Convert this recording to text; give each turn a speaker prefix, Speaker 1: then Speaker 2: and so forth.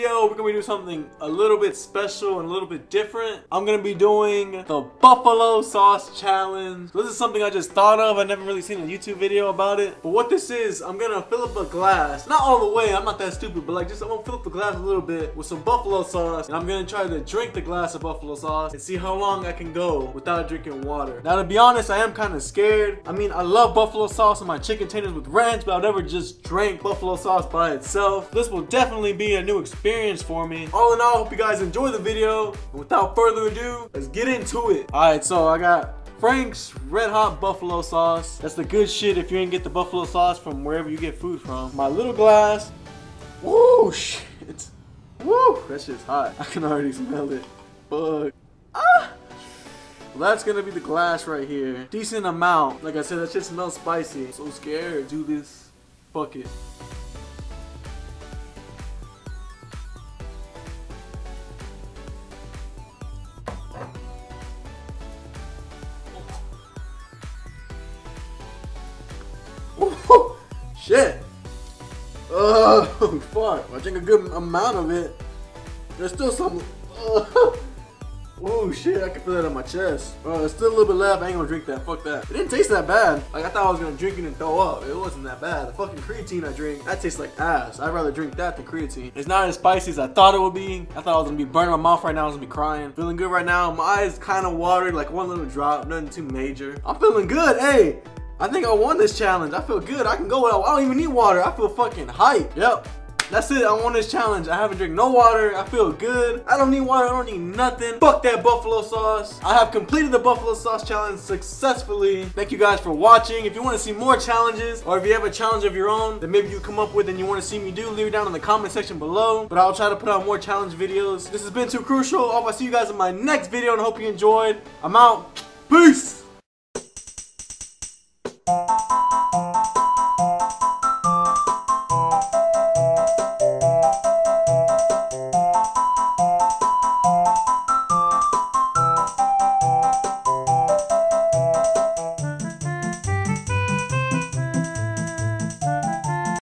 Speaker 1: video, we're gonna be doing something a little bit special and a little bit different. I'm gonna be doing the buffalo sauce challenge. This is something I just thought of. I never really seen a YouTube video about it. But what this is, I'm gonna fill up a glass. Not all the way, I'm not that stupid, but like just I'm gonna fill up the glass a little bit with some buffalo sauce. And I'm gonna try to drink the glass of buffalo sauce and see how long I can go without drinking water. Now to be honest, I am kind of scared. I mean, I love buffalo sauce on my chicken tenders with ranch, but I've never just drank buffalo sauce by itself. This will definitely be a new experience for me. All in all, hope you guys enjoy the video. And without further ado, let's get into it. All right, so I got Frank's Red Hot Buffalo Sauce. That's the good shit if you ain't get the buffalo sauce from wherever you get food from. My little glass. Woo, shit. Woo, that shit's hot. I can already smell it. Fuck. Ah! Well, that's gonna be the glass right here. Decent amount. Like I said, that shit smells spicy. I'm so scared. Do this. Fuck it. Shit. Oh, fuck. I drink a good amount of it. There's still some. Oh shit, I can feel that on my chest. Uh, there's still a little bit left. I ain't gonna drink that. Fuck that. It didn't taste that bad. Like I thought I was gonna drink it and throw up. It wasn't that bad. The fucking creatine I drink, that tastes like ass. I'd rather drink that than creatine. It's not as spicy as I thought it would be. I thought I was gonna be burning my mouth right now. I was gonna be crying. Feeling good right now. My eyes kind of watered, like one little drop. Nothing too major. I'm feeling good. Hey, I think I won this challenge. I feel good. I can go without. I don't even need water. I feel fucking hype. Yep. That's it, I won this challenge. I haven't drank no water. I feel good. I don't need water, I don't need nothing. Fuck that buffalo sauce. I have completed the buffalo sauce challenge successfully. Thank you guys for watching. If you want to see more challenges, or if you have a challenge of your own that maybe you come up with and you want to see me do, leave it down in the comment section below. But I'll try to put out more challenge videos. This has been TuCruciaL. I hope I see you guys in my next video and hope you enjoyed. I'm out. Peace!